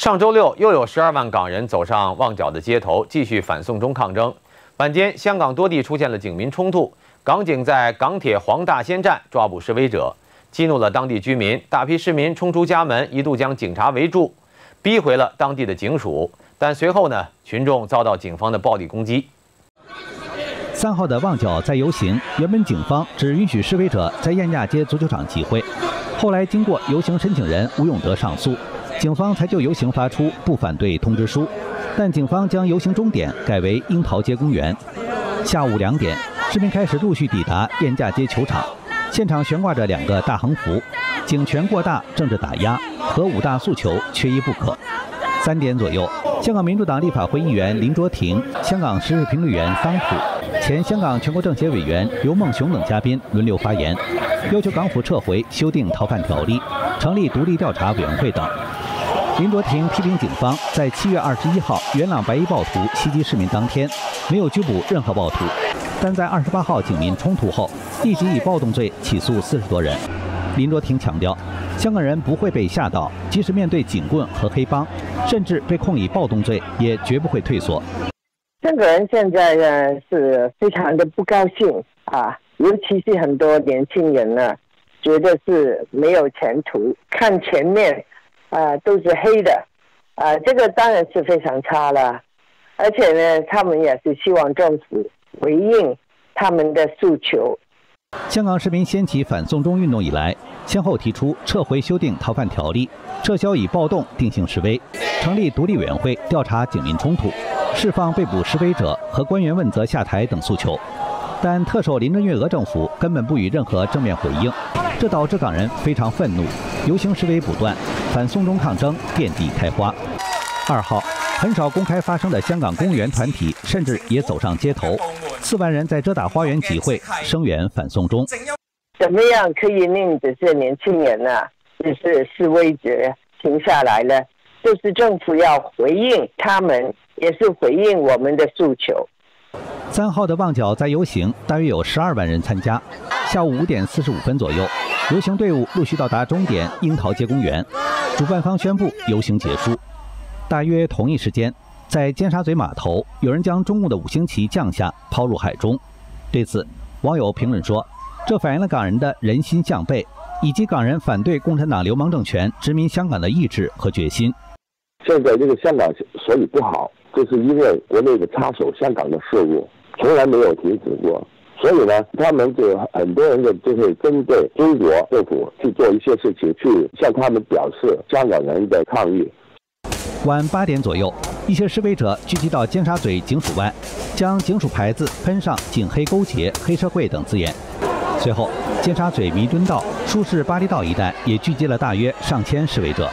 上周六，又有十二万港人走上旺角的街头，继续反送中抗争。晚间，香港多地出现了警民冲突，港警在港铁黄大仙站抓捕示威者，激怒了当地居民，大批市民冲出家门，一度将警察围住，逼回了当地的警署。但随后呢，群众遭到警方的暴力攻击。三号的旺角在游行，原本警方只允许示威者在燕亚街足球场集会，后来经过游行申请人吴永德上诉。警方才就游行发出不反对通知书，但警方将游行终点改为樱桃街公园。下午两点，市民开始陆续抵达燕架街球场，现场悬挂着两个大横幅：“警权过大，政治打压”和“五大诉求缺一不可”。三点左右，香港民主党立法会议员林卓廷、香港时事评论员桑普、前香港全国政协委员刘梦熊等嘉宾轮流发言，要求港府撤回修订逃犯条例，成立独立调查委员会等。林卓廷批评警方在七月二十一号元朗白衣暴徒袭击市民当天，没有拘捕任何暴徒，但在二十八号警民冲突后，立即以暴动罪起诉四十多人。林卓廷强调，香港人不会被吓到，即使面对警棍和黑帮，甚至被控以暴动罪，也绝不会退缩。香港人现在呢是非常的不高兴啊，尤其是很多年轻人呢，觉得是没有前途，看前面。啊，都是黑的，啊，这个当然是非常差了，而且呢，他们也是希望政府回应他们的诉求。香港市民掀起反送中运动以来，先后提出撤回修订逃犯条例、撤销以暴动定性示威、成立独立委员会调查警民冲突、释放被捕示威者和官员问责下台等诉求，但特首林郑月娥政府根本不予任何正面回应，这导致港人非常愤怒，游行示威不断。反送中抗争遍地开花。二号，很少公开发声的香港公务员团体甚至也走上街头，四万人在遮打花园集会，声援反送中。怎么样可以令这些年轻人呢，就是示威者停下来呢？就是政府要回应他们，也是回应我们的诉求。三号的旺角在游行，大约有十二万人参加。下午五点四十五分左右，游行队伍陆续到达终点樱桃街公园。主办方宣布游行结束。大约同一时间，在尖沙咀码头，有人将中共的五星旗降下，抛入海中。对此，网友评论说：“这反映了港人的人心向背，以及港人反对共产党流氓政权殖民香港的意志和决心。”现在这个香港所以不好，就是因为国内的插手香港的事务从来没有停止过。所以呢，他们就很多人就就会针对中国政府去做一些事情，去向他们表示香港人的抗议。晚八点左右，一些示威者聚集到尖沙咀警署外，将警署牌子喷上“警黑勾结”“黑社会”等字眼。随后，尖沙咀弥敦道、舒适巴厘道一带也聚集了大约上千示威者。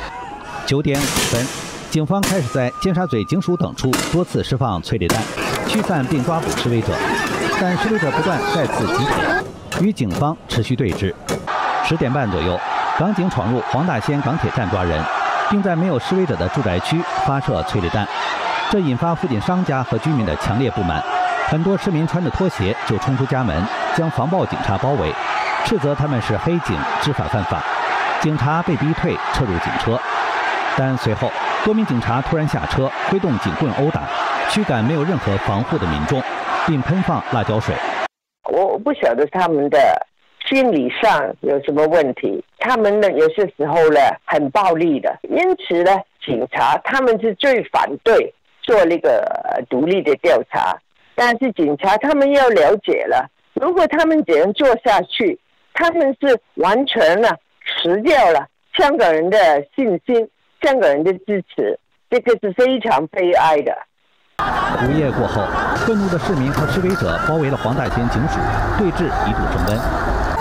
九点五分，警方开始在尖沙咀警署等处多次释放催泪弹，驱散并抓捕示威者。但示威者不断再次集结，与警方持续对峙。十点半左右，港警闯入黄大仙港铁站抓人，并在没有示威者的住宅区发射催泪弹，这引发附近商家和居民的强烈不满。很多市民穿着拖鞋就冲出家门，将防暴警察包围，斥责他们是黑警，知法犯法。警察被逼退，撤入警车。但随后，多名警察突然下车，挥动警棍殴打，驱赶没有任何防护的民众。并喷放辣椒水。我不晓得他们的心理上有什么问题。他们呢，有些时候呢，很暴力的。因此呢，警察他们是最反对做那个独立的调查。但是警察他们要了解了，如果他们这样做下去，他们是完全了失掉了香港人的信心、香港人的支持，这个是非常悲哀的。午夜过后，愤怒的市民和示威者包围了黄大仙警署，对峙一度升温。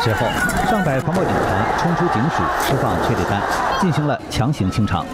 随后，上百防暴警察冲出警署，释放催泪弹，进行了强行清场。